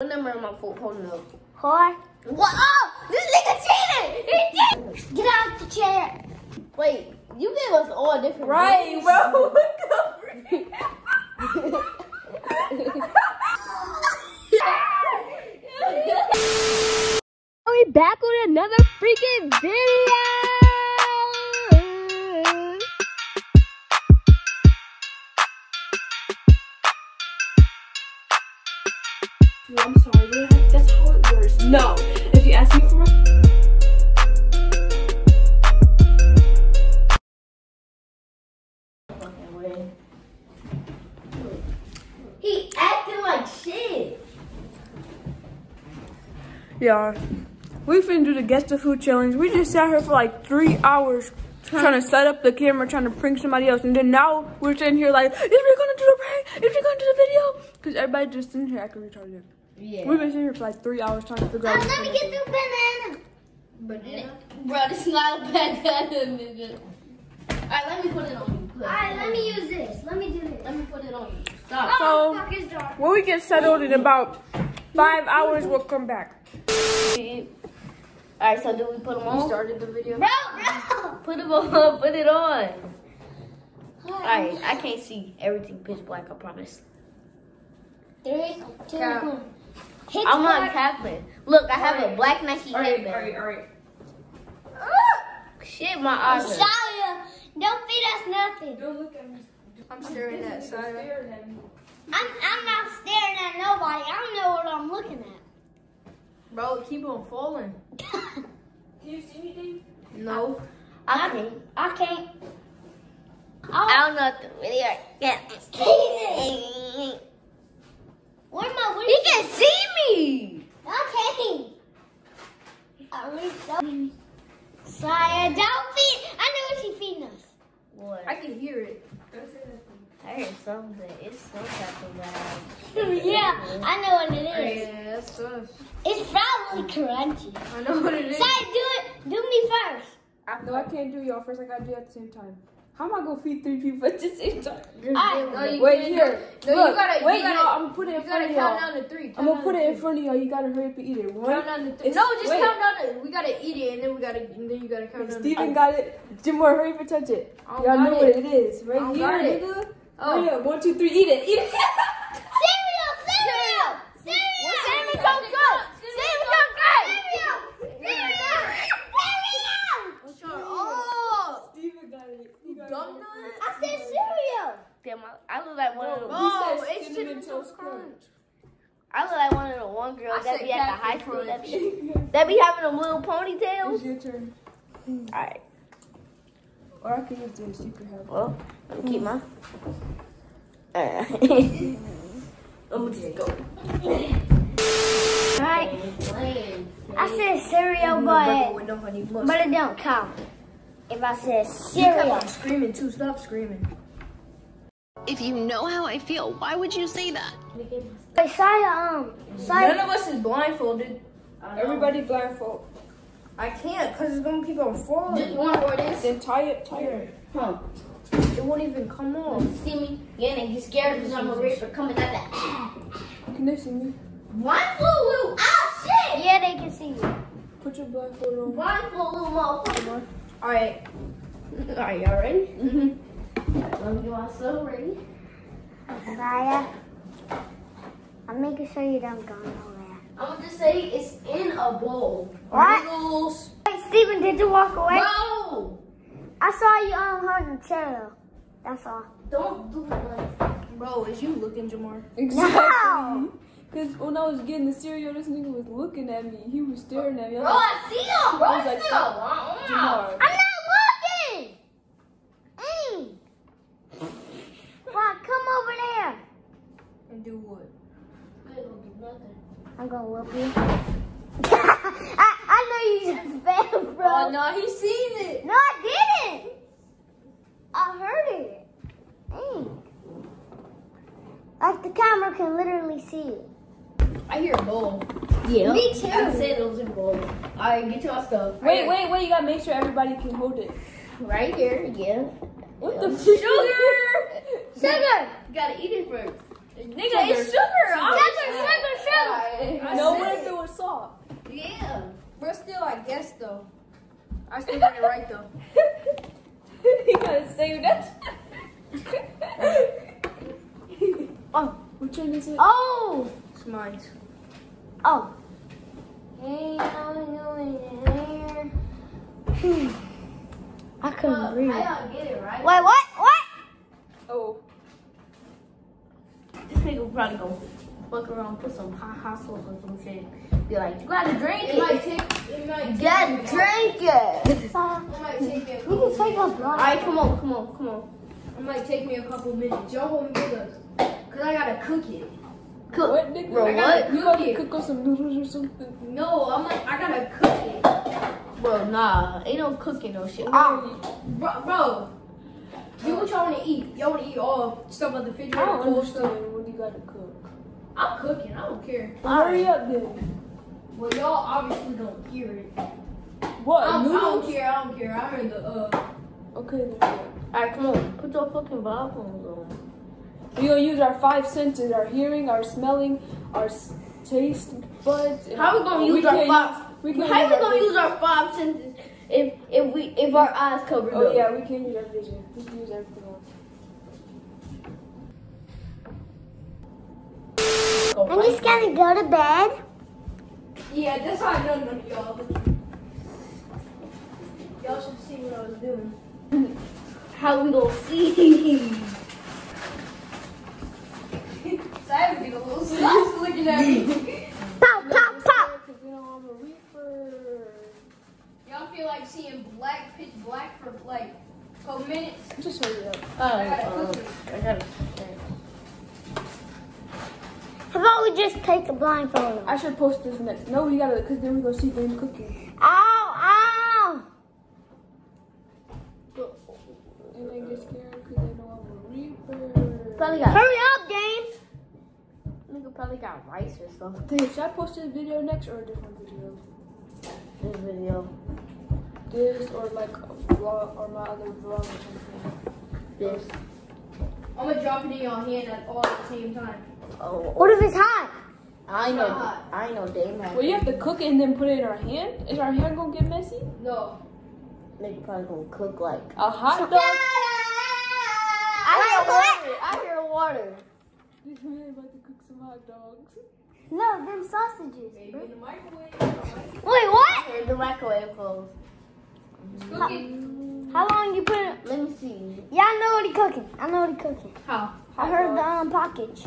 What number am I holding up? Four. What? Oh, this nigga cheated! He cheated! Get out the chair. Wait, you gave us all different Right, names. bro. We back with another freaking video. No, if you ask me for He acting like shit. Yeah. We finna do the guess the food challenge. We just sat here for like three hours trying to set up the camera, trying to prank somebody else. And then now we're sitting here like, is we gonna do the prank? Is we gonna do the video? Because everybody just sitting here acting retarded. Yeah. We've been sitting here for like three hours trying to figure out. Let me gonna get do. the banana. Banana. Bro, this is not a banana, nigga. Alright, let me put it on you. Alright, let me use this. Let me do this. Let me put it on you. Stop. Oh, So- fuck. When we get settled in about five hours, we'll come back. Alright, so do we put them on? We started the video. Bro, bro. Put them on. Put it on. Alright, I can't see everything pitch black, I promise. Three, two, Count. one. Hit I'm the not mark. tapping. Look, I have a black Nike Alright, headband. alright, alright. Shit, my eyes. Shia, don't feed us nothing. Don't look at me. I'm staring at Sarah. I'm, I'm not staring at nobody. I don't know what I'm looking at. Bro, keep on falling. Can you see anything? No. I can't. I can't. I don't oh. know what the video. Yeah. Where am I? What He is can see me. Okay. At least don't. Siyah, don't feed. I know what she's feeding us. What? I can hear it. I heard something. It's some type of loud. yeah, I know what it is. Yeah, that's. It's probably crunchy. I know what it Siyah, do it. Do me first. No, I can't do y'all first. I gotta do it at the same time. How am I gonna feed three people at the same time? Alright. No, you Wait can't. here. No, you Look, gotta- you wait, gotta- y'all. I'm gonna put it in front of y'all. down to three. I'm gonna put it in front of y'all. You gotta hurry up and eat it. One. Count down to three. No, just wait. count down to. We gotta eat it, and then we gotta, and then you gotta count down. Steven to got it. Jimmer, hurry up and touch it. I don't Y'all know it. what it is. Right I don't here, got it. nigga. Oh. Hurry up. One, two, three. Eat it. Eat it. Cereal, cereal, cereal. Cinnamon Toast Crunch. Cinnamon Toast Crunch. Cereal, cereal, cereal. Shut up. Steven got it. He got Dumb it. nut. I said cereal. Damn, I, I look like one of the. He Oh, said oh, it's cinnamon cinnamon toast toast crunch. crunch. I look like one of the one girls I that be at the high school that be, that be having them little ponytails. It's ponytails. your turn. Alright, Or I can use this. You can have it. well, let me keep mine. Alright. I'm gonna just go. All right. I said cereal, but with no honey mustard. but it don't count. If I said You kept cereal. on screaming too. Stop screaming. If you know how I feel, why would you say that? Hey, Siyah, um, None of us is blindfolded. Everybody blindfold. I can't, cause it's gonna keep on falling. You want to wear this? Then tie it. Tie it. Huh. It won't even come off. see me? Yeah, and get scared because I'm a raper coming at that. Can they see me? Blindfold, little. Ah, shit. Yeah, they can see you. Put your blindfold on. Blindfold, little motherfucker. Alright. Alright, y'all ready? Mm-hmm. Let me get myself ready. Siyah, I'm making sure you don't go nowhere. I'm gonna just say it's in a bowl. What? Noodles. Hey, Steven, did you walk away? Bro! I saw you um holding the chair though. That's all. Don't do it. Bro, is you looking, Jamar? No. Because when I was getting the cereal, this nigga was looking at me. He was staring at me. I Bro, was I see him. Bro, I was like, stop. Jamar. I'm not looking. Mm. Well, come over there. And do what? I don't do nothing. I'm gonna whoop you. I, I know you just fell, bro. Oh, no, he seen it. No, I didn't. I heard it. Dang. Like the camera can literally see it. I hear a bowl. Yeah. Me too. I said it was in a bowl. Alright, get your stuff. Wait, wait, wait. You gotta make sure everybody can hold it. Right here, yeah. What the Sugar! Sugar. You gotta eat it first. Nigga, Sugar. it's sugar. I'm Sugar, sugar, Ew! No, what if it was soft? Yeah. But still, I guess though. I still got it right though. you gotta save that. Oh. Which one is it? Oh! It's mine. Oh. Ain't no doing here. Hmm. I couldn't uh, read. I gotta get it right. Wait, what? What? Oh. This nigga will probably go fuck around, put some hot hot sauce or some shit. Be like, you gotta drink It might it. take. It might. You take gotta drink it. It might take me a can take a blood. Alright, come on, come on, come on. It might take me a couple minutes. Y'all hold me with us, cause I gotta cook it. Cook. What, nigga? Bro, I what? You about to cook up some noodles or something? No, I'm like I gotta cook it, Bro, nah, ain't no cooking no shit. Ah, bro. bro. Do what y'all wanna eat. Y'all wanna eat all stuff on the I refrigerator, don't cold stuff. understand what you gotta cook. I'm cooking. I don't care. Hurry up then. Well, y'all obviously don't hear it. What, I don't, I don't care. I don't care. I heard the uh. Okay, then. Alright, come on, put your fucking bottles on. We gonna use our five senses, our hearing, our smelling, our s- taste buds. and How we gonna we use our can't five? use- we can't How use we gonna use our five senses if if we if our eyes covered Oh up? yeah, we can't use our vision. We can use everything else. I'm just gonna go to bed. Yeah, that's how I know none of y'all. Y'all should see what I was doing. How we gonna see? Savage a little sus looking at me. Pop, pop, pop. Cause we don't have a reaper. Y'all feel like seeing black, pitch black for like a couple minutes? Just hurry up. Oh, I gotta um, it. I gotta. How about we just take the blindfold off? I should post this next. No, we gotta, cause then we gonna see them cooking. Ow, ow. And they get scared cause they know I'm a reaper. Hurry up, James. Nigga probably got rice or something. Dave, should I post this video next or a different video? This video. This or like a vlog or my other vlog or something. This. I'm gonna drop it in your hand at all at the same time. Oh. What if it's hot? I know. God. I know. Dame. Well, you have to cook it and then put it in our hand. Is our hand gonna get messy? No. Nigga probably gonna cook like. A hot dog. I hear water. I hear water. This man about to cook some hot dogs. No, them sausages. Maybe in the microwave. Wait, what? I hear the microwave closed. Cook it. How long you put it? Let me see. Yeah, I know what he cooking. I know what he cooking. How? I heard the um package.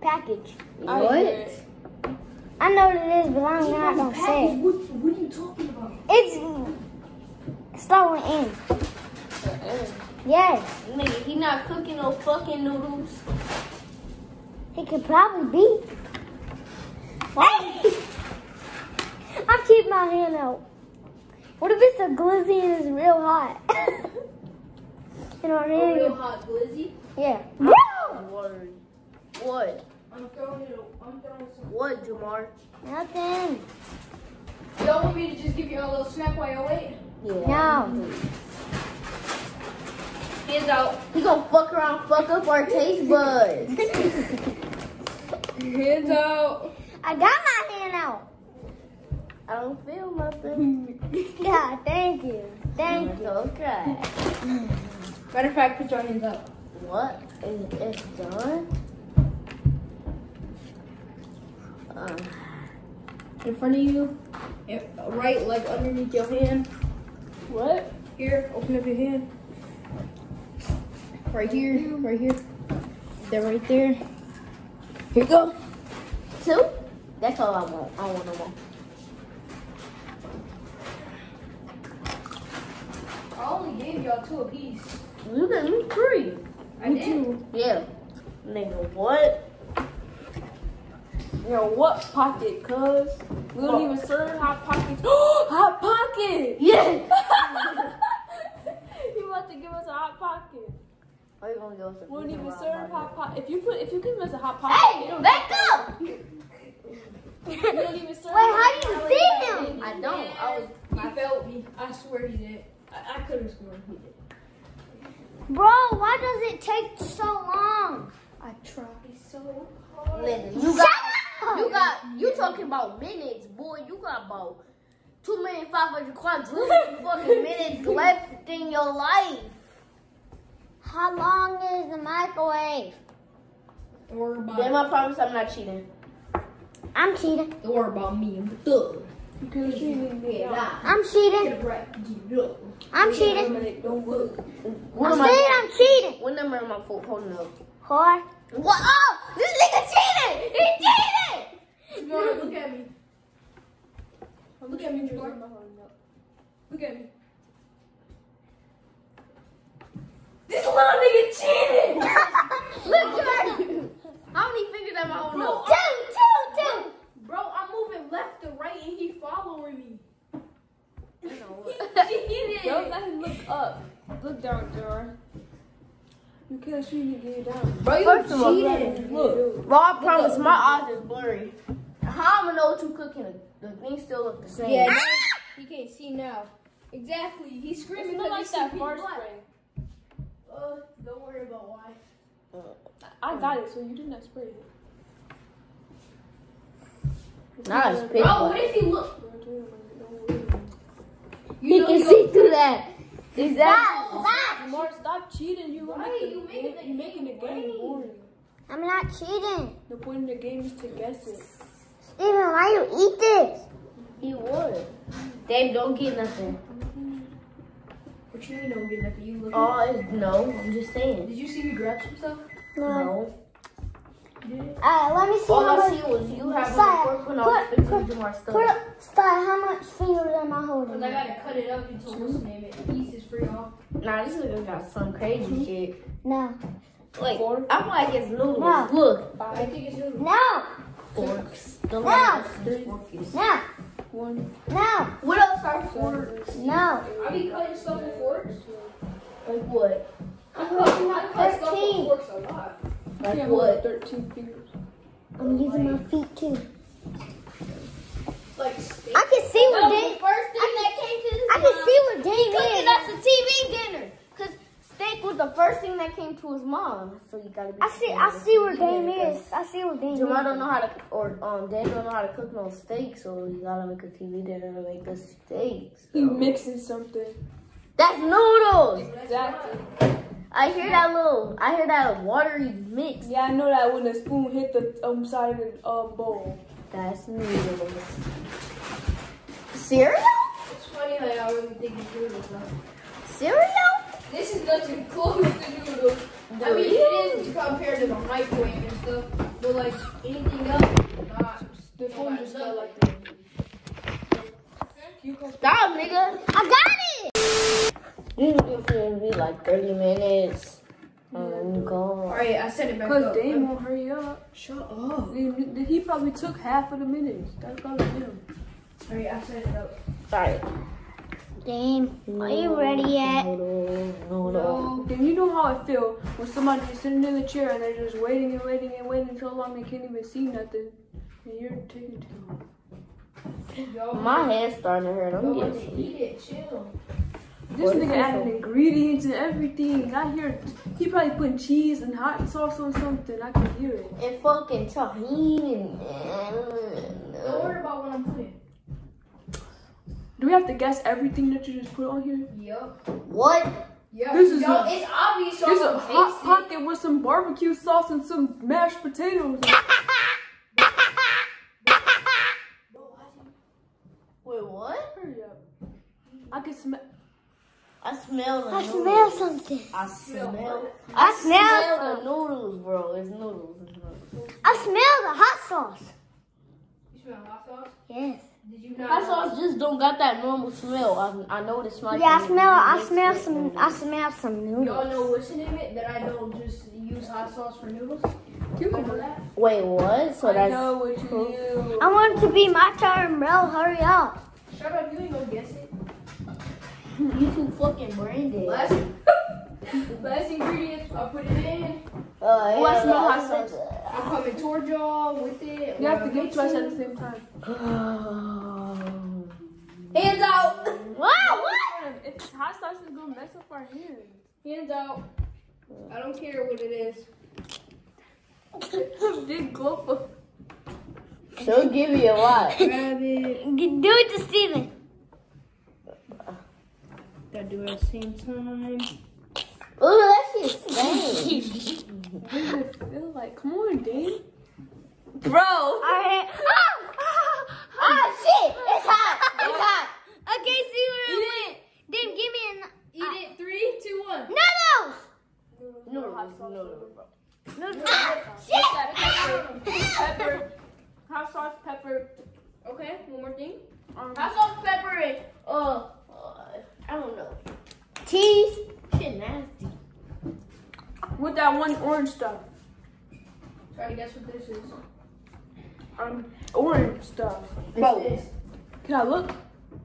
Package. I What? I know what it is, but I'm not gonna say it. What, what are you talking about? It's start with N. Yes, Nigga, he not cooking no fucking noodles. It could probably be. Hey! I keep my hand out. What if it's a glizzy and it's real hot? you know what I mean? real hot glizzy. Yeah. Word. What? I'm throwing it. I'm throwing some. What, Jamar? Nothing. Y'all want me to just give you a little snack while you wait? Yeah. No. Hands out. He gonna fuck around, fuck up our taste buds. Hands out. I got my hand out. I don't feel nothing. Yeah, thank you. Thank you. okay. Matter of fact, put your hands up. What? Is it's done? Uh, In front of you. eh, Right, like underneath your hand. What? Here, open up your hand. Right here, right here. They're right there. Here you go. two? That's all I want. I don't want no more. I only gave y'all two apiece. You got me three. I did. Yeah. Nigga, what? Yo, what pocket, cuz? We don't even serve hot pockets. hot pocket! Yeah. you about to give us a hot pocket. Are you gonna give us a We don't even serve pocket? hot pocket. If you put, if you give us a hot pocket, Hey, you don't, back up! you don't even serve. Wait, how do you see pocket. him? I don't. I was. He felt me. I swear he did. I, I could have sworn he did. Bro, why does it take so long? I tried so Nigga, Shut you got. up! You got you talking about minutes, boy. You got about two million five hundred quadrillion fucking minutes left in your life. How long is the microwave? Don't worry about Then it. I promise I'm not cheating. I'm cheating. Don't worry about me. I'm the thug. Because she didn't get Get out. I'm cheating. Get right. Get up. I'm cheating. Don't work. I am said I? I'm cheating. What number am I fo- holding up? Whore. What? Oh, this nigga cheated! He cheated! Jamar, look at me. Look at me, Jamar. Look at me. This little nigga cheated! Look at him! How many fingers am I holding Bro, up? Two, two, two. Bro, I'm moving left to right and he following me. Don't Cheated. let him look up. Look down, Dora. Because she didn't get it down. Bro, you First of all, cheated. Look. Bro, I promise my eyes is blurry. How am I going to know what you cooking? The things still look the same. Yeah, now he can't see now. Exactly. He's screaming It's not because like that sees first spray. Uh, don't worry about why. I got it, so you did not spray it. Nah, it's pitch Bro, what if he look? He can see through that. Is Stop, that? stop. Mark, stop cheating. You're making, you making the you're making the game game boring. boring. I'm not cheating. The point of the game is to guess it. Steven, why you eat this? He would. Dave, don't get nothing. What you mean don't get nothing? You look. Oh, it's, no, I'm just saying. Did you see me grab some stuff? No. Alright, let me see All how I much. see was you having a Sire, fork when I was put- fixing put- to my stuff. Put up, Sty, how much fingers am I holding? Cause I gotta cut it up into what's name it pieces for y'all. Nah, this nigga got some crazy mm-hmm. shit. No. Like, Four? I'm like it's noodles. No. Look, I think it's noodles. No. Forks. The No. last three forks. No. One, No. What else are forks? No. I be cutting stuff with forks. Like what? I cut, I cut stuff with forks a lot. Like yeah, what? 13 fingers. I'm using my feet too. Like. I can see what the Dave. first thing that came to I can see what Dave is. us a TV dinner. Cause steak was the first thing that came to his mom. So you gotta be. I see. I see where Dame is. I see where Dame Jamal don't know how to, or um, Dan don't know how to cook no steak, so you gotta make a TV dinner to make the steaks. He mixing something. That's noodles. Exactly. I hear that little, I hear that watery mix. Yeah, I know that when the spoon hit the um, side of the um, bowl. That's noodles. Cereal? It's funny how y'all really think it's noodles. Huh? Cereal? This is nothing close to noodles. I mean, it is compared to the microwave and stuff, but like anything else, not. The phone just fell like that. Stop, nigga. I got it. This is gonna be like 30 minutes. I'm gone. Alright, I set it back Because up. Dame won't hurry up. Shut up. He, he probably took half of the minutes. That's probably him. Alright, I set it up. Sorry. Dame, are you ready yet? No. Then you know how I feel when somebody's sitting in the chair and they're just waiting and waiting and waiting so long they can't even see nothing. And you're taking too long. My head's starting to hurt. I'm getting sleepy. eat it, chill. This What nigga adding ingredients and everything. I hear he probably putting cheese and hot sauce on something. I can hear it. And fucking tahini Don't worry about what I'm putting. Do we have to guess everything that you just put on here? Yup. What? Yup. This is Yo, a- it's obvious y'all There's a don't hot it. pocket with some barbecue sauce and some mashed potatoes. Wait, what? Hurry up. I can smell. I smell the I noodles. smell something. I smell. I smell smell the noodles, bro. It's noodles. It's noodles. I smell the hot sauce. You smell hot sauce? Yes. Did you not? Hot sauce just don't got that normal smell. I, I know the smell. Yeah, I smell. I smell some. I smell some noodles. Y'all noodles. know what's in it that I don't just use hot sauce for noodles? You know that? Wait, what? So I that's know what you do. I want it to be my turn, bro. Hurry up. Shut up, you ain't gonna guess it. you too fucking branded. Last, last ingredient, I put it in. Oh, oh I smell hot sauce. I'm coming toward y'all with it. You have to give mix to us at the same time. Oh. Hands out! Wow, what? If it's hot sauce, it's gonna mess up our hands. Hands out. I don't care what it is. Big glove. She'll give me a lot. Grab it. Do it to Steven. Gotta do it at the same time. Ooh, that shit's stank. What does it feel like? Come on, Dean. Bro. Alright. Ah! Ah, ah, shit. It's hot. It's hot. Okay, see where it went. Then give me an. Eat it. Three, two, one. Noodles! No, no, no, no. Noodles. Ah, Pepper. Hot sauce, pepper. Okay, one more thing. Um, Hot sauce, pepper, and, uh, uh, I don't know. Cheese. Shit nasty. With that one orange stuff. Try to guess what this is. Um, orange stuff. Bro. Can I look?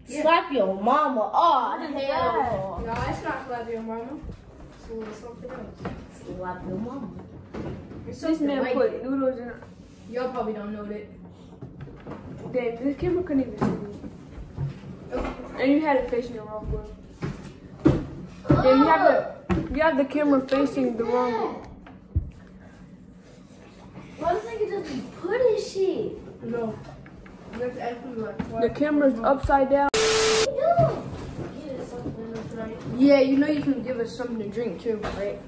Slap your mama. Oh, hell no. No, it's not slap your mama. It's a little something else. Slap your mama. It's This man like put it. noodles in. Y'all probably don't know that. Damn, this camera couldn't even see me. And you had a it facing the wrong way. Damn, you have the you have the camera facing the wrong way. Why does nigga just be putting shit? No. You have to actually like. The camera's upside down. Yeah, you know you can give us something to drink too, right?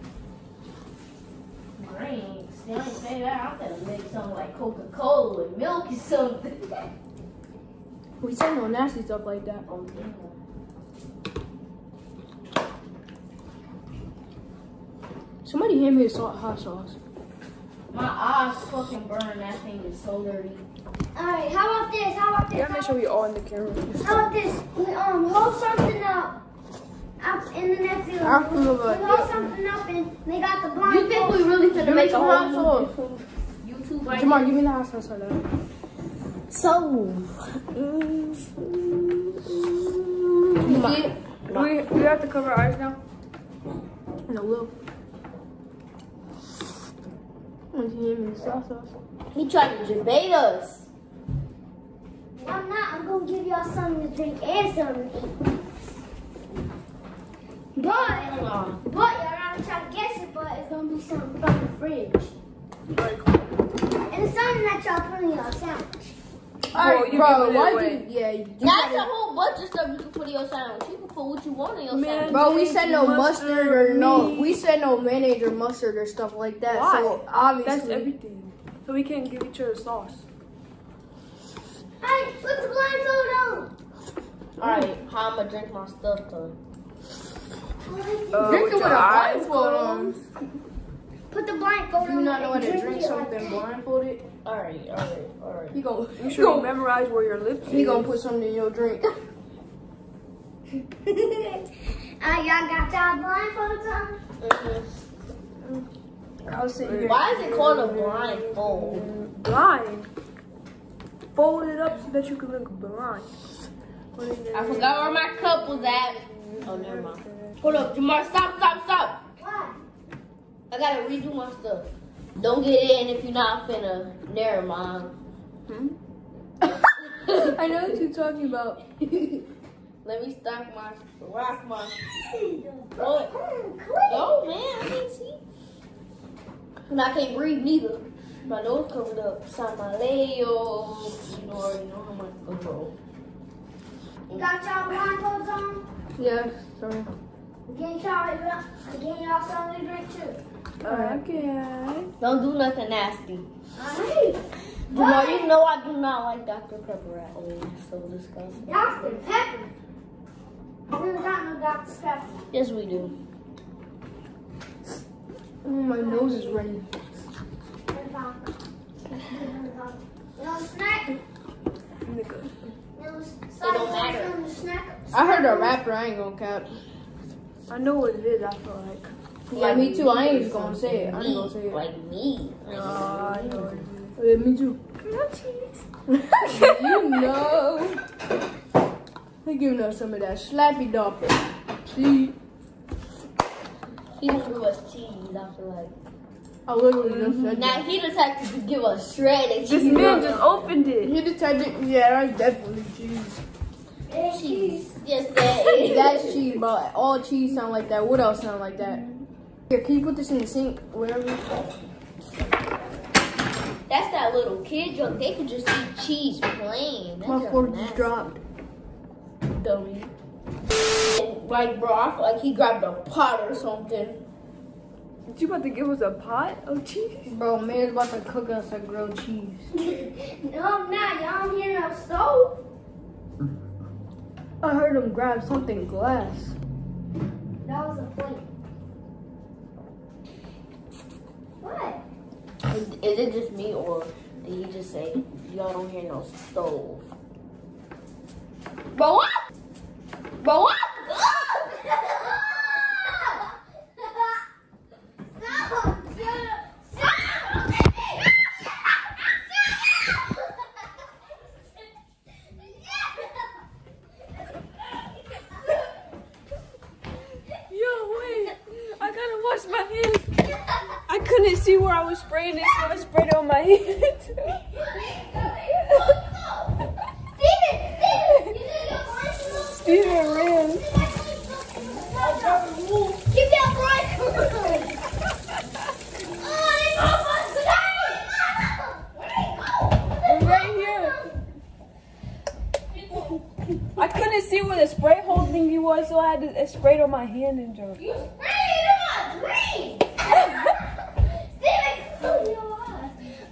Drinks. They ain't say that. I'm gonna make something like Coca-Cola with milk or something. We say no nasty stuff like that. Oh, damn. Somebody hand me a salt, hot sauce. My eyes fucking burn. That thing is so dirty. Alright, how about this? How about You this? gotta make sure we all in the camera. How about this? We um hold something up. Up in the next video. I feel we hold something up and they got the blind. You think we really finna make a some hot whole sauce. YouTube, YouTube right Jamar, give me the hot sauce for that. So, You see it? Do we, we have to cover our eyes now? No, will. Want you give me the sauce sauce? he tried to debate us. I'm not. I'm gonna give y'all something to drink and something to eat. But but y'all gotta try to guess it. But it's gonna be something from the fridge. And it's something that y'all put in your sandwich. Alright, you bro, why do you, yeah, you That's gotta- a whole bunch of stuff you can put in your sandwich. You can put what you want in your Man. sandwich. Bro, we said no Mustard, mustard or no, we said no mayonnaise or mustard or stuff like that. Why? So obviously, That's everything. So we can't give each other sauce. Hey, put the blindfold on. Alright, how I'm gonna drink my stuff though. Uh, Drink it with a blindfold on. Put the blindfold Do on. you not know how to drink drink it something Like blindfolded? Alright, alright, alright. He gonna, You he should gonna, memorize where your lips he is. gonna put something in your drink. that. uh, y'all got y'all blindfolds on. Mhm. I was sitting here. Why is it called a blindfold? blind. Fold it up so that you can look blind. I forgot where my cup was at. Oh, never mind. Hold up, Jamar, stop, stop, stop. What? I gotta redo my stuff. Don't get in if you're not finna. Never mind. I know what you're talking about. Let me stock my, rock my. What? Mm, No, man, I can't see. And I can't breathe neither. My nose covered up. Samaleo. You know, already know how much control. You got y'all blindfolds on? Yeah, sorry. Getting y'all, getting y'all something to drink too. Okay. Don't do nothing nasty. Alright. Jamal, you know I do not like Dr. Pepper at all. It's so disgusting. Dr. Pepper. We got no Dr. Pepper. Yes, we do. Oh, my nose is running. You know, snack. Nigga. You know, don't matter. snack. I heard a rapper. I ain't gonna cap. I know what it is, I feel like. Yeah, me too. I ain't gonna say it. I ain't gonna say it. Like me. Uh, I know what it Yeah, me too. you know. They giving us some of that slappy dopper. See, He didn't give us cheese. I feel like. I literally just said Now that. he decided to give us shredded is. This cheese. man just opened it. He decided, yeah, that's definitely cheese. cheese. Yes, that is. That's cheese, but all cheese sound like that. What else sound like that? Here, can you put this in the sink, wherever? That's that little kid joke. They could just eat cheese plain. That's My just fork just dropped. Dummy. And, like, bro, I feel like he grabbed a pot or something. You about to give us a pot of cheese? Bro, man's about to cook us a grilled cheese. No, I'm not. Y'all don't hear no stove. I heard him grab something glass. That was a plate. What? Is, is it just me or did he just say y'all don't hear no stove? Bro, what? Bro, what? Yo, wait. I gotta wash my hands. I couldn't see where I was spraying it, so I sprayed it on my hand. Steven ran. Keep that here. I couldn't see where the spray hole thingy was, so I had to spray it on my hand and jump. You sprayed it on my green. Steven,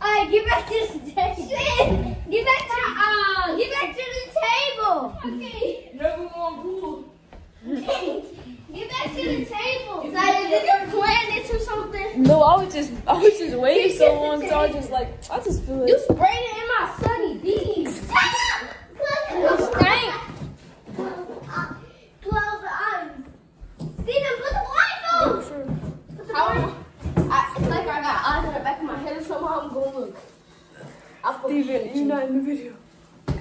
Alright, get back to the table. Get back to uh, get back to the table. Okay. Never more cool. Get back to the table. Like, did you plan this or something? No, I was just, I was just waiting so long, so I was just like, I just feel You it. sprayed it in my sunny D's. Shut up! Close the eyes. Close the eyes. Steven, put the blindfold. Put the How, blindfold. I, it's like I got eyes in the back of my head or somehow I'm going to look. I fucking Steven, hate you're you. not in the video.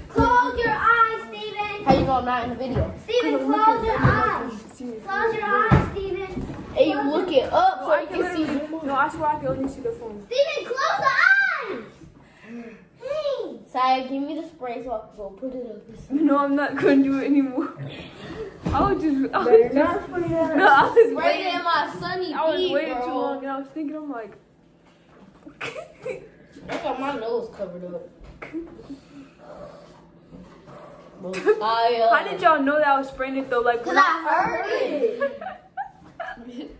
Close your eyes, Steven. How you know I'm not in the video? Steven, close your eyes. Close your eyes, Steven. And you look it up No, so I you can can see. literally, no, I swear I can only see the phone. Steven, close the eyes. Please. Sai, give me the spray so I can go put it up. No, I'm not gonna do it anymore. I was just, I was just, not put it out. no, I was Spray waiting. in my sunny I was D, waiting bro. too long, and I was thinking, I'm like, I got my nose covered up. I, uh, how did y'all know that I was spraying it though? Like, Cause I heard it.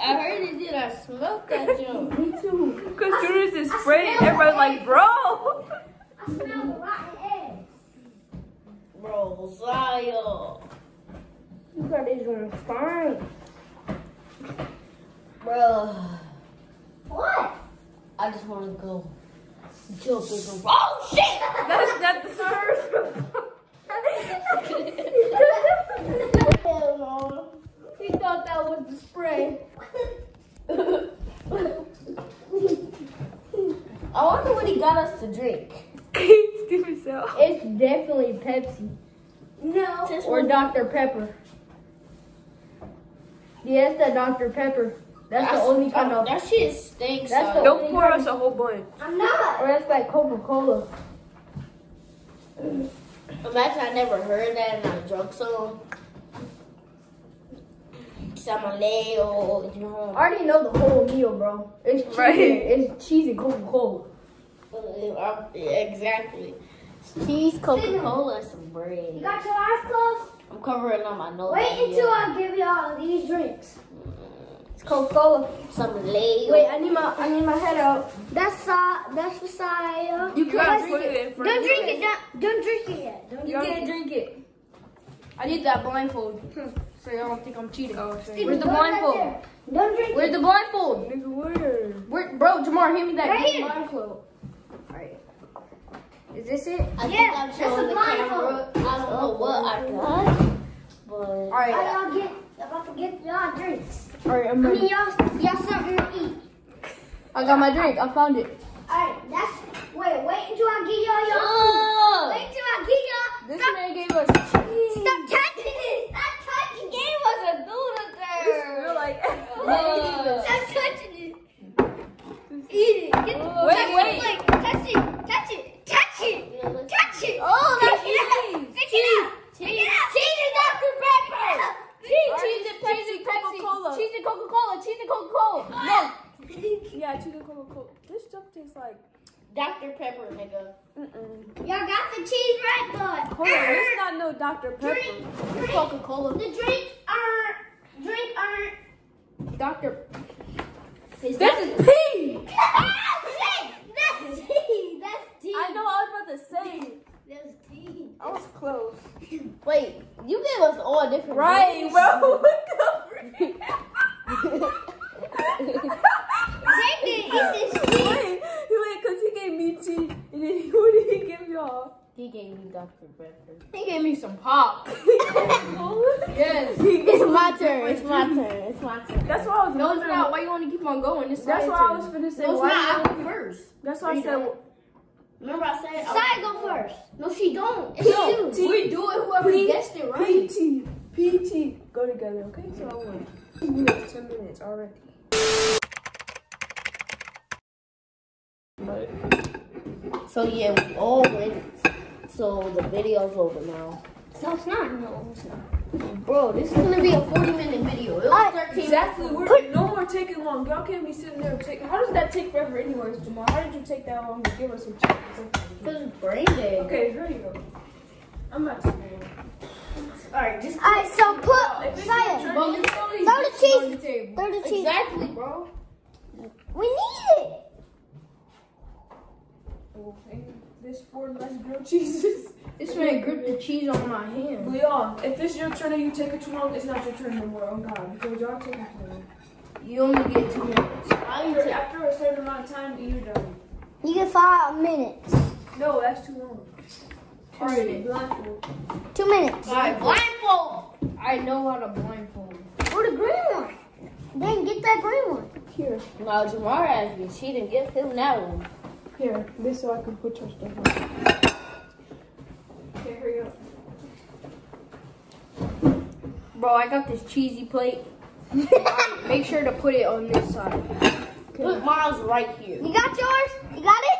I heard it. Did I smelled that junk? Me too. Cause soon as it sprayed, everybody's like, bro. I smell the rotten. Bro, You got these on fine. Bro, What? I just want to go jump in the. Oh shit! That's not the first. Hell no. He thought that was the spray. I wonder what he got us to drink. Said, It's definitely Pepsi No. or Dr. Pepper. Yeah, it's the Dr. Pepper. That's the only kind of, That shit stinks. That's the- don't pour us a whole bunch. I'm not. or that's like Coca-Cola. Imagine I never heard that and I drunk some. Samaleo, you know. I already know the whole meal, bro. It's cheese. Right. It's cheese and Coca-Cola. Uh, Exactly. Cheese, Coca Cola, and some bread. You got your eyes closed? I'm covering up my nose. Wait until I give you all these drinks. It's Coca-Cola. Some lay. Wait, I need my I need my head out. That's uh, that's for Siyah. You can't drink it in front Don't drink it. Don't, don't drink it yet. Don't You can't drink it. I need that blindfold. So y'all don't think I'm cheating. Oh, shit. Where's the blindfold? there. Don't drink Where's it. the blindfold? Nigga, where? Where, bro, Jamar, hand me that Right blindfold. Alright. Is this it? I Yeah, think I'm that's showing a the camera. blindfold. I don't know what I got, but Alright. Y'all get about to get y'all drinks. Alright, I'm ready. y'all, y'all something to eat. I got my drink. I found it. Alright, that's. Wait, wait until I get y'all y'all. Oh! Wait until I get y'all. This Stop, man gave us stop touching it. Stop touching it. He was a doodle We're like, Stop touching it. Get the, Wait, touch wait. It, like, touch it. Touch it. Touch it. Touch it. Oh, that's Pick it up. Pick it up. Pick it up. Cheese and Dr. Pepper. Cheese. Cheese and Pepsi, Coca-Cola. Cheese and Coca-Cola. Cheese and Coca-Cola. No. yeah, cheese and Coca-Cola. This stuff tastes like. like, Dr. Pepper, nigga. mm-mm. Y'all got the cheese right, but Hold on, it's not no Dr. Pepper. Drink, drink. Coca Cola. The drink are drink are. Doctor. Is This that is pee! That's tea. That's tea. I know, I was about to say. That's tea. I was close. Wait, you gave us all different Right, bro. What the frick? They this tea. Wait, wait, because he gave me tea, and then who did he give y'all? He gave me Dr. Pepper. He gave me some pop. Yes. It's my turn. It's my turn. It's my turn. That's why I was No, it's wondering. not. Why you want to keep on going? It's That's my why I was finna say. No, it's why not. I go first. That's why I said. Remember I said. Sai go first. No, she don't. It's No, you. T- We do it. Whoever P- guessed it right. PT, PT, go together, okay? So I won. Two minutes, ten minutes already. But So yeah, we all win. So the video's over now. No, it's not. No, it's not. Bro, this is gonna be a 40 minute video. It was Alright, 13 exactly, we're no more taking long. Y'all can't be sitting there. Take, how does that take forever, anyways, Jamal? How did you take that long to give us some chicken? Because it's brain dead. Okay, here you go. I'm not saying. Alright, just. Alright, so put If it's Siyah. your Bro, turn, look at all these Throw the dishes cheese. on the table. Throw the cheese. Exactly, bro. We need it. Oh, and There's four less grilled cheeses. This man gripped the cheese on my hand. Leon, if it's your turn and you take it too long, it's not your turn no more. Oh God, because y'all taking too long. You only get two minutes. After, after a certain amount of time, you're done. You get five minutes. No, that's too long. Two minutes. Blindfold. Two minutes. Alright, blindfold. I know how to blindfold. Or the green one. Then get that green one. Here, Now, Jamar asked me. She didn't give him that one. here, this so I can put your stuff on. Okay, hurry up. Bro, I got this cheesy plate. Alright, Make sure to put it on this side. Put mine's right here. You got yours? You got it?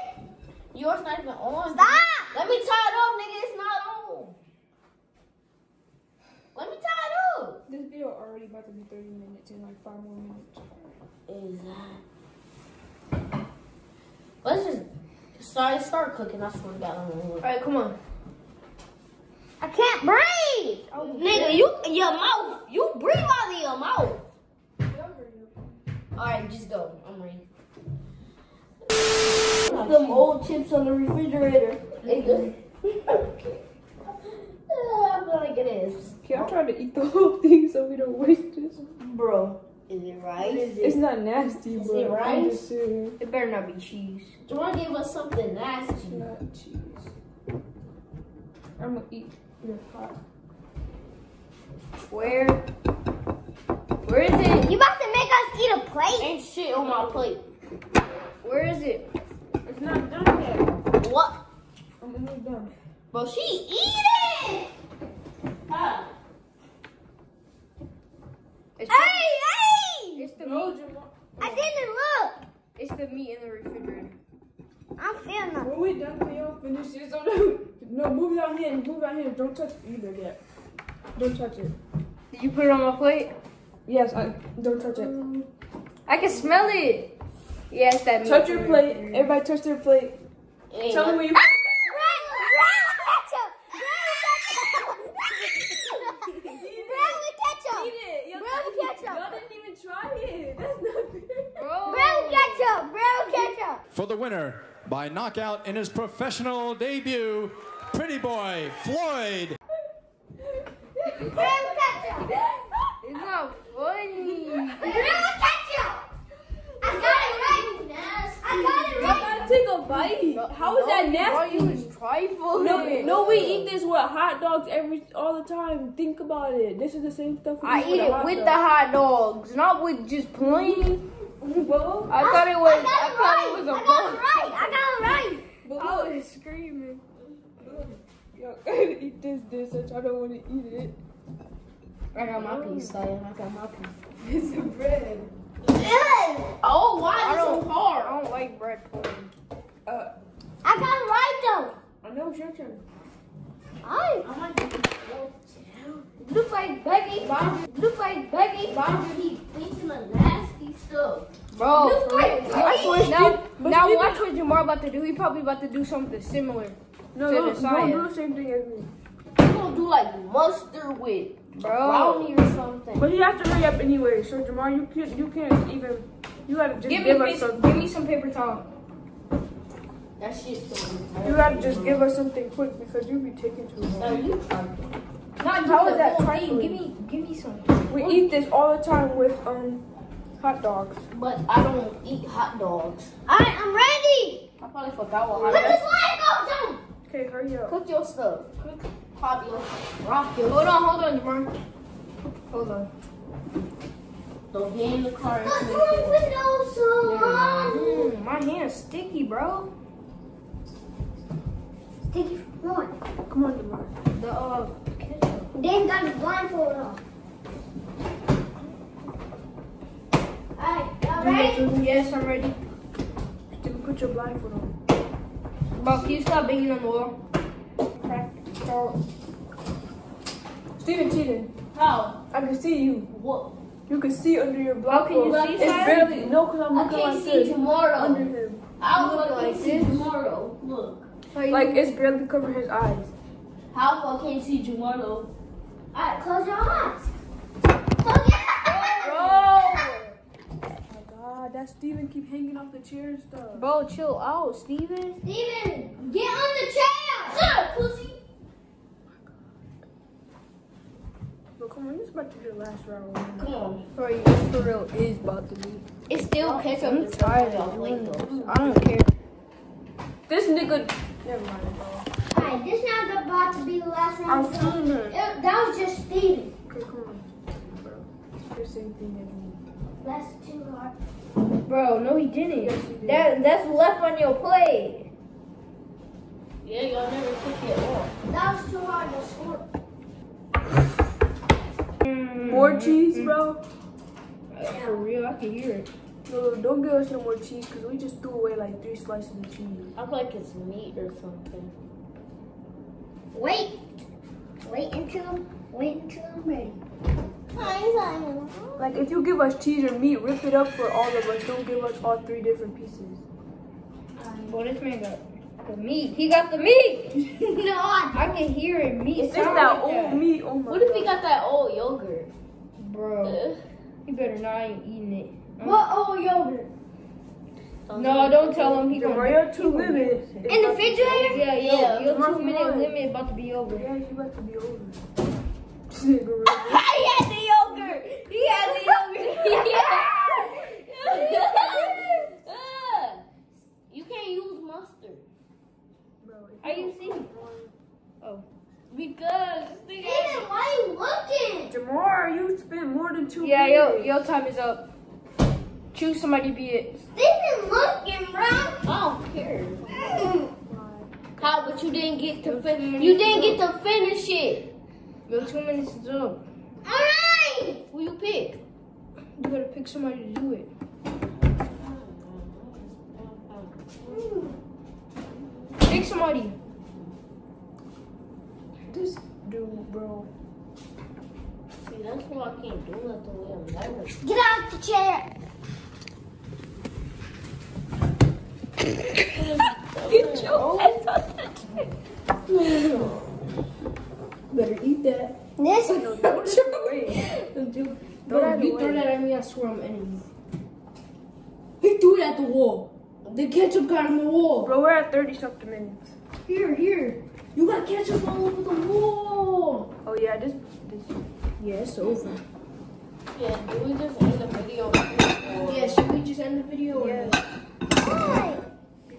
Yours not even on. Stop. Let me tie it up, nigga. It's not on. Let me tie it up. This video already about to be 30 minutes in like five more minutes. Exactly. Let's just start start cooking. I swear to God, Alright, come on. I can't breathe. Nigga, you your mouth. You breathe out of your mouth. All right, just go. I'm ready. Some old chips on the refrigerator. I'm gonna get this, Okay, I'm trying to eat the whole thing so we don't waste this. bro. Is it rice? It's not nasty, Is but it rice? It better not be cheese. Jamar give us something It's nasty. not cheese. I'm gonna eat your pot. Where? Where is it? You about to make us eat a plate? Ain't shit on my plate. Where is it? It's not done yet. What? I'm almost done. Bro, she eat it. Ah. It's Hey, hey! It's the No, meat. I didn't look. It's the meat in the refrigerator. I'm feeling it. When we done, can y'all finish this? So no, no, move it out here. and Move it out here. Don't touch either yet. Don't touch it. Did you put it on my plate? Yes, I don't touch it. I can smell it. Yeah, it's that meat. Touch your the plate. Everybody touch their plate. It ain't Tell me where you. Brown with ketchup. Eat it. Y'all Brown ketchup. Y'all didn't even try it. That's not fair. Bro. Brown ketchup. Brown ketchup. for the winner by knockout in his professional debut, Pretty Boy Floyd. Brown ketchup. It's not funny. Brown ketchup. I got it right. I got it I right. gotta take a bite. How is that Bro, nasty? you was trifling. No, no, we eat this with hot dogs every all the time. Think about it. This is the same stuff. We I eat eat it with dog. the hot dogs, not with just plain. Well, I thought it was. I got I it thought right. it was a I got it right. I got it right. but I was screaming. yo, gotta eat this dish. I don't want to eat it. I got my piece, Siyah. I got my piece. It's a bread. Oh, why I is it so don't. hard? I don't like bread pudding. Uh, I got it right though. I know it's your turn. I I might be look like Becky. Look like Becky. Roger, he thinking of nasty stuff. Bro, Look like- I switched now. But now Steven- watch what Jamar about to do. He probably about to do something similar. No, to don't, the don't do the same thing as me. You gonna do like mustard with Bro. brownie or something? But he has to hurry up anyway. So Jamar, you can't, you can't even. You gotta just Give give, me, us some. give me some paper towel. That shit's so You gotta just give us something quick because you be taking too Now long. you trifling. Not How you, is the that whole trifling? Give me, give me some. We eat this all the time with um hot dogs. But I don't eat hot dogs. Alright, I'm ready. I probably forgot what Put hot this dogs. Lego down. Okay, hurry up. Cook your stuff. Cook, pop your, rock your. Hold on, hold on, Jamar. Hold on. Don't get in the car and Look, sneak my in. window's so hot. Mm, my hand's sticky, bro. Sticky one. Come on, Jamar. The uh, ketchup. Dan got his blindfold on. Alright, y'all ready? Yes, I'm ready. You can put your blindfold on. Bro, can you stop banging on the wall? Crack. Oh. Steven cheating. How? I can see you. What? You can see under your How can you blindfold. see, It's sir? barely no, cause I'm I looking can't like see tomorrow. Under him. How Look I like can't see this? tomorrow? Look. Like it's barely covering his eyes. How I can you see tomorrow? Alright, close your eyes. Close your eyes. Bro! Oh my god, that Steven keep hanging off the chair and stuff. Bro, chill out, Steven. Steven, get on the chair. Shut up, pussy. Bro, come on, this is about to be the last round. Come on. Bro, you for real is about to be. It's still ketchup I'm and stuff on tired of doing plate this. though. I don't care. This nigga. Never mind, bro. Alright, this not about to be the last one. I'm round. so- seeing it. It- That was just Steven. Okay, come on. Bro. The same thing as me. That's too hard. Bro, no, he didn't. Yes, he did. That that's left on your plate. Yeah, y'all never took it off. That was too hard to score. More cheese, bro? Mm-hmm. For real, I can hear it. No, don't give us no more cheese because we just threw away like three slices of cheese. I feel like it's meat or something. Wait. Wait until wait until I'm ready. Like if you give us cheese or meat, rip it up for all of us. Don't give us all three different pieces. Boy, this man got the meat. He got the meat. no, I I can hear it. Meat It's sound that like old that. meat. Oh my What if god. we got that old yogurt? Bro, Ugh. you better not ain't eating it. Oh. What old yogurt? No, don't tell him he gonna. Mario he two gonna- minutes. In the refrigerator? Yeah, Yeah, yeah. Your tomorrow two minute morning. limit about to be over. Yeah, he about to be over. Nigga, really. he had the yogurt. He had the yogurt. Ugh. you can't use mustard Bro, if How you don't see? come oh. because this Steven, nigga- why you looking? on- Jamar, you spent more than two Yeah, yo, minutes. your time is up. Choose somebody to be it. Steven looking, bro. I oh, don't care. How? But you didn't get to fin- mm-hmm. You didn't get to finish it. Your two minutes is up. Alright. Who you pick? You gotta pick somebody to do it. Pick somebody. This dude, bro. See, that's why I can't do nothing with him. Never. Get out the chair. Get your ass out Better eat that. This No, don't chip away. Bro, Get out you of the throw that at me, I swear I'm ending you. He threw it at the wall. The ketchup got in the wall. Bro, we're at 30 something minutes. Here, here. You got ketchup all over the wall. Oh, yeah, this. this Yeah, it's over. Yeah, do we just end the video? Or- Yeah, should we just end the video? or Yeah.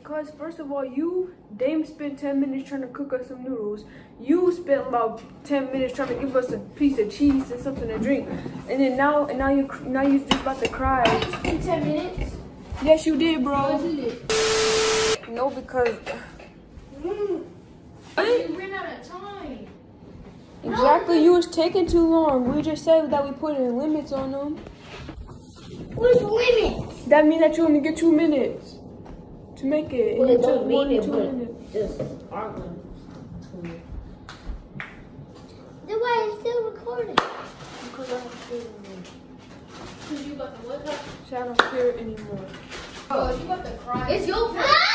Because, first of all, you, Dame, spent 10 minutes trying to cook us some noodles. You spent about 10 minutes trying to give us a piece of cheese and something to drink. And then now, and now you, now you're just about to cry. In 10 minutes? Yes, you did, bro. No, because. Mm. We ran out of time. Exactly, you was taking too long. We just said that we put in limits on them. What's the limit? That means that you only get two minutes to make it. Well, it, it don't mean minutes. Then why it's still recording? Because I'm feeling feel. Because you got the what? So I don't fear anymore. Oh, you got the cry. It's your fault.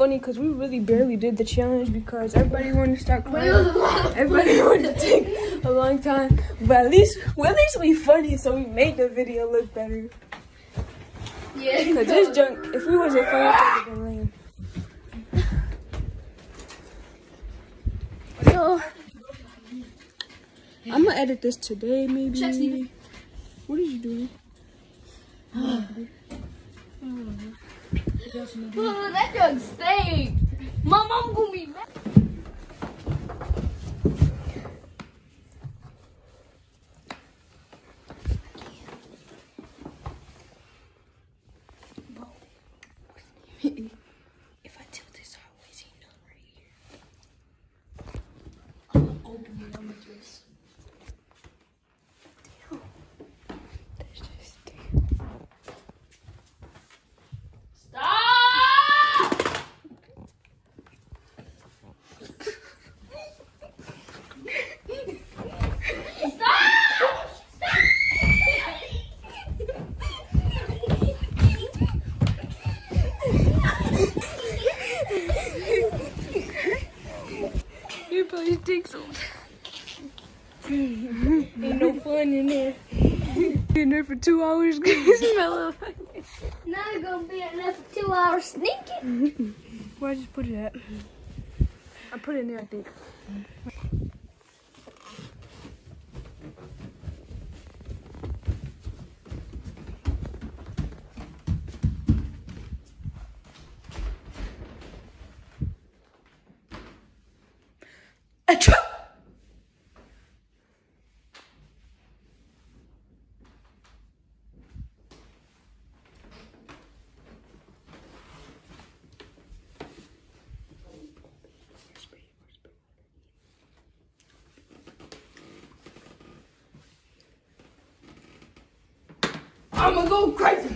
funny because we really barely did the challenge because everybody wanted to start climbing. Everybody wanted to take a long time. But at least, well, at least we funny, so we made the video look better. Yeah. Because this junk, if we wasn't funny, it would have been lame. So, I'm gonna edit this today, maybe. What did you do? Ooh, that jug stinks. My mom gonna be mad. two hours getting mellow. now you're gonna be in for two hours sneaking. Where I just put it at? I put it in there, I think. A! gonna go crazy.